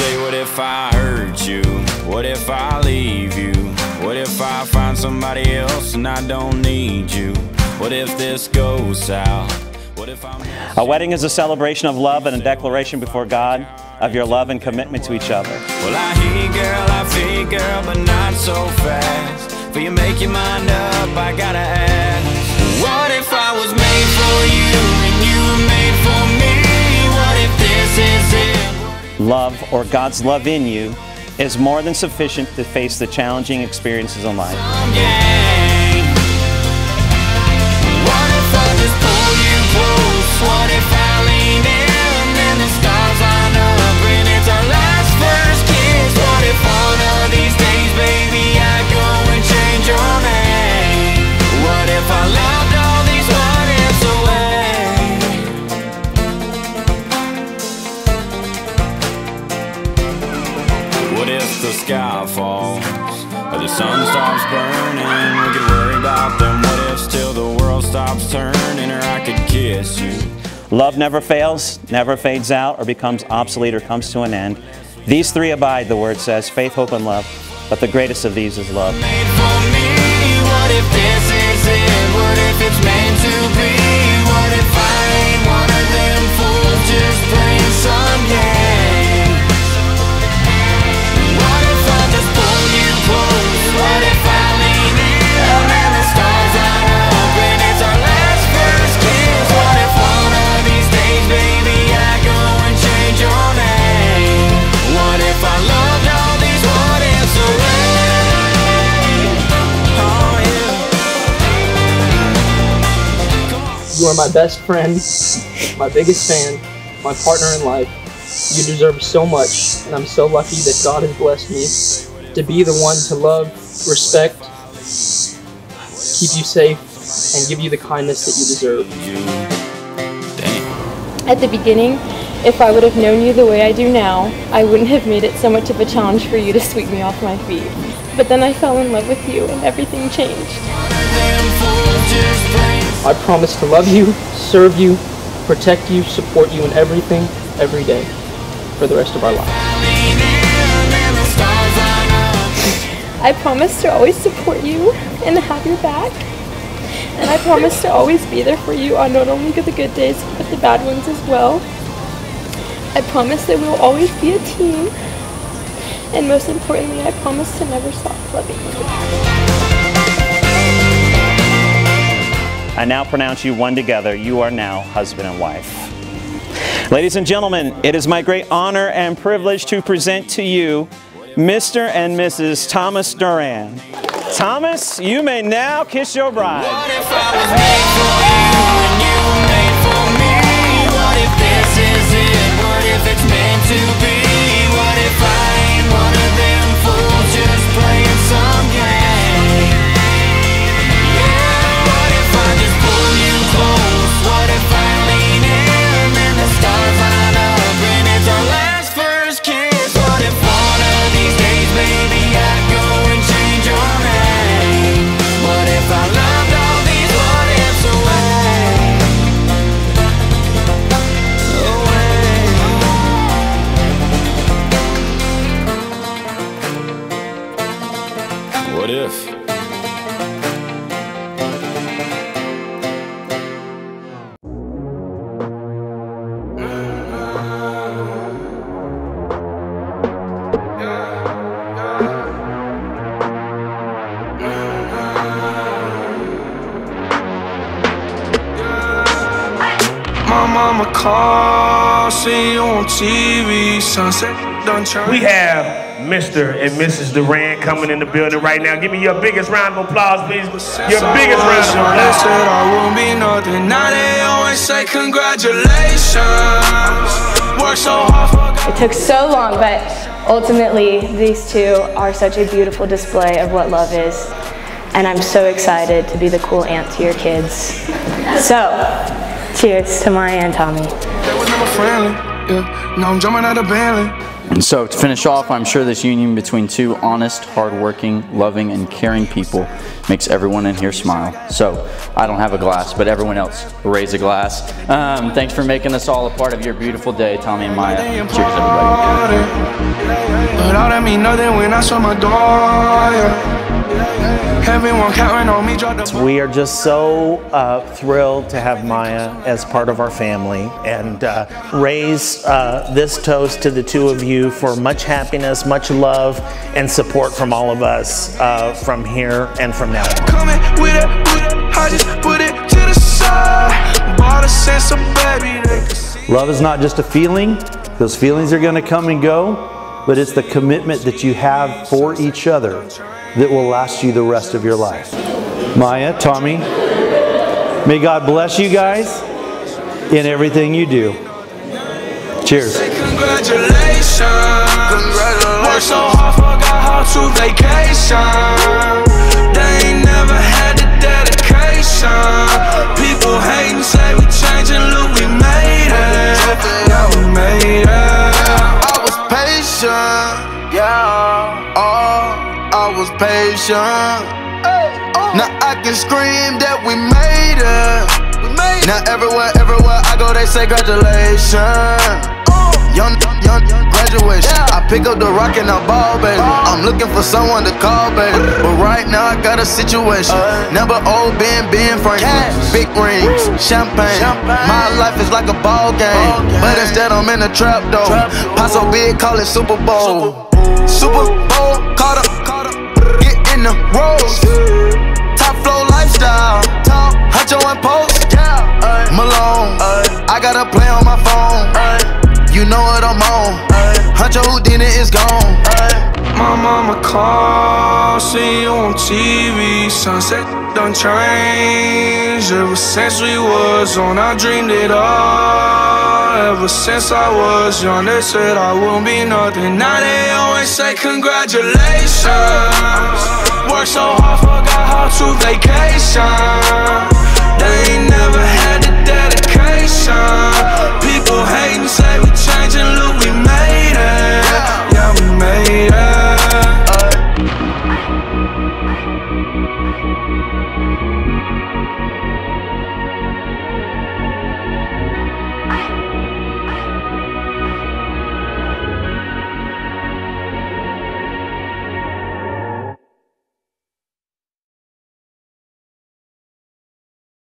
say, what if I hurt you? What if I leave you? What if I find somebody else and I don't need you? What if this goes south? What if I'm A wedding is a celebration of love and a declaration before God of your love and commitment to each other. Well, I hear girl, I feel girl, but not so fast. For you make your mind up, I gotta ask. Love, or God's love in you, is more than sufficient to face the challenging experiences in life. Sun stops burning? We could worry about them what ifs till the world stops turning, or I could kiss you. Love never fails, never fades out, or becomes obsolete or comes to an end. These three abide, the word says faith, hope, and love. But the greatest of these is love. You are my best friend, my biggest fan, my partner in life. You deserve so much, and I'm so lucky that God has blessed me to be the one to love, respect, keep you safe, and give you the kindness that you deserve. At the beginning, if I would have known you the way I do now, I wouldn't have made it so much of a challenge for you to sweep me off my feet. But then I fell in love with you and everything changed. I promise to love you, serve you, protect you, support you in everything, every day, for the rest of our lives. I promise to always support you and have your back. And I promise to always be there for you on not only the good days, but the bad ones as well. I promise that we will always be a team. And most importantly, I promise to never stop loving you. I now pronounce you one together. You are now husband and wife. Ladies and gentlemen, it is my great honor and privilege to present to you Mr. and Mrs. Thomas Duran. Thomas, you may now kiss your bride. What if? My mama called, see you on TV, sunset. We have Mr. and Mrs. Duran coming in the building right now. Give me your biggest round of applause, please. Your biggest round of applause. said I won't be nothing. Now they always say congratulations. Work so hard It took so long, but ultimately, these two are such a beautiful display of what love is. And I'm so excited to be the cool aunt to your kids. So, cheers to Myah and Tommy. They was never friendly. Yeah. Now I'm jumping out of Bentley. And so, to finish off, I'm sure this union between two honest, hardworking, loving, and caring people makes everyone in here smile. So, I don't have a glass, but everyone else, raise a glass. Um, thanks for making us all a part of your beautiful day, Tommy and Myah. Cheers, everybody. But all that mean nothing when I saw my door. Yeah. Everyone counting on me, We are just so uh, thrilled to have Myah as part of our family and uh, raise uh, this toast to the two of you for much happiness, much love, and support from all of us uh, from here and from now on. coming with it, with it. I just put it to the side. Bought a sense of baby. They can see. Love is not just a feeling, those feelings are going to come and go, but it's the commitment that you have for each other that will last you the rest of your life. Myah, Tommy, may God bless you guys in everything you do. Cheers. Congratulations. Congratulations. They ain't never had the dedication. People hating, say we changing, look, we patient. Now I can scream that we made it. Now everywhere, everywhere I go, they say congratulations. Uh. Young, young, graduation. I pick up the rock and I ball, baby. Uh. I'm looking for someone to call, baby. But right now I got a situation. Uh. Never old Ben, Ben Franklin. Big rings, champagne. My life is like a ball game. But instead I'm in a trap though. Paso big, call it Super Bowl. Super Bowl, caught up, caught up. Get in the rolls. Top flow lifestyle. Top, Huncho and Post. Malone. I got a play on my phone. You know what I'm on. Huncho Houdini is gone my mama call, see you on TV. Sunset done changed ever since we was on. I dreamed it all ever since I was young. They said I won't be nothing. Now they always say congratulations. Work so hard, forgot how to vacation. They ain't never had to